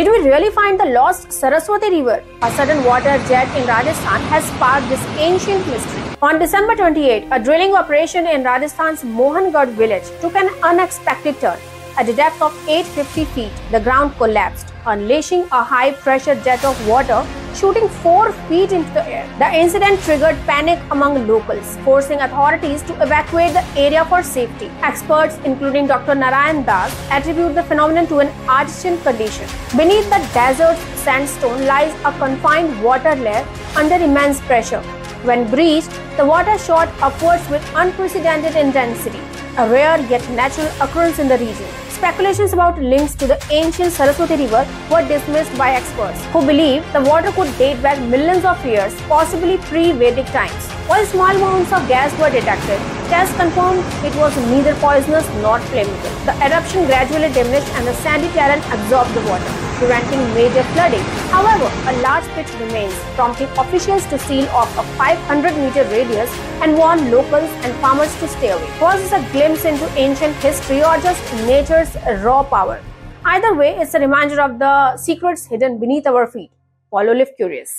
Did we really find the lost Saraswati River? A sudden water jet in Rajasthan has sparked this ancient mystery. On December 28, a drilling operation in Rajasthan's Mohangarh village took an unexpected turn. At a depth of 850 feet, the ground collapsed, unleashing a high pressure jet of water shooting 4 feet into the air. The incident triggered panic among locals, forcing authorities to evacuate the area for safety. Experts, including Dr. Narayan Das, attribute the phenomenon to an artesian condition. Beneath the desert sandstone lies a confined water layer under immense pressure. When breached, the water shot upwards with unprecedented intensity, a rare yet natural occurrence in the region. Speculations about links to the ancient Saraswati River were dismissed by experts, who believe the water could date back millions of years, possibly pre-Vedic times. While small amounts of gas were detected, tests confirmed it was neither poisonous nor flammable. The eruption gradually diminished and the sandy terrain absorbed the water, preventing major flooding. However, a large pit remains, prompting officials to seal off a 500 meter radius and warn locals and farmers to stay away. Was this a glimpse into ancient history or just nature's raw power. Either way, it's a reminder of the secrets hidden beneath our feet. Follow Live Qurious.